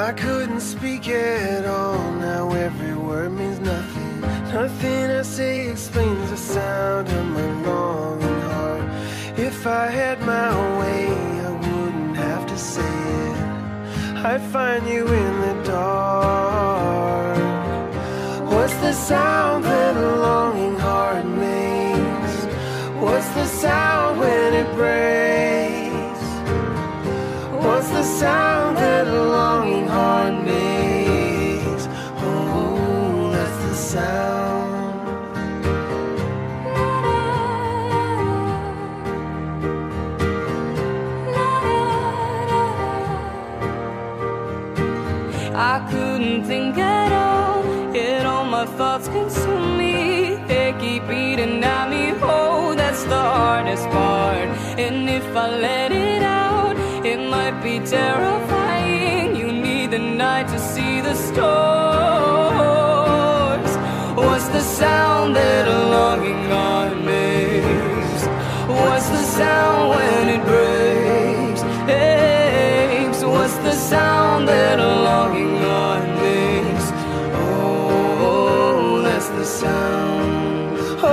I couldn't speak at all. Now every word means nothing. Nothing I say explains the sound of my longing heart. If I had my way, I wouldn't have to say it. I'd find you in the dark. What's the sound that I couldn't think at all, yet all my thoughts consume me. They keep eating at me, oh, that's the hardest part. And if I let it out, it might be terrifying. You need the night to see the stars. What's the sound that a longing heart makes? What's the sound when it breaks? What's the sound that Oh, oh,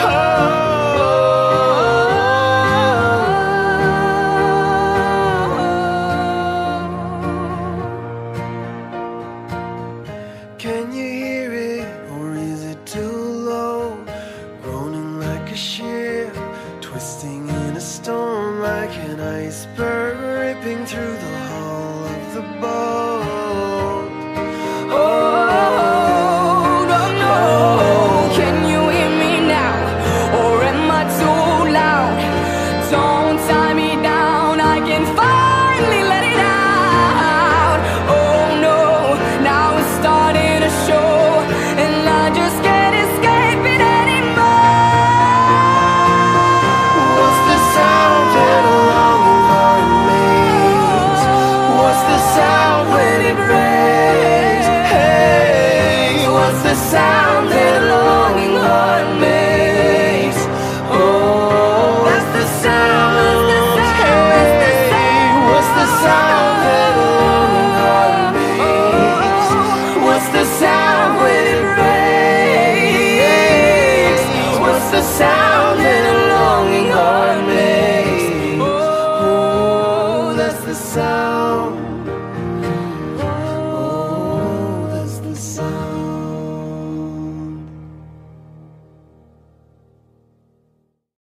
oh, Can you hear it, or is it too low? Groaning like a ship, like an iceberg ripping through the what's the sound that longing heart makes? Oh, that's the sound. Hey, what's the sound that longing heart makes? What's the sound when it breaks? What's the sound that longing heart makes? Oh, that's the sound.